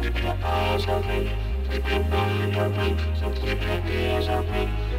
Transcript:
eyes open, keep your eyes open, keep your mind open, so keep your open,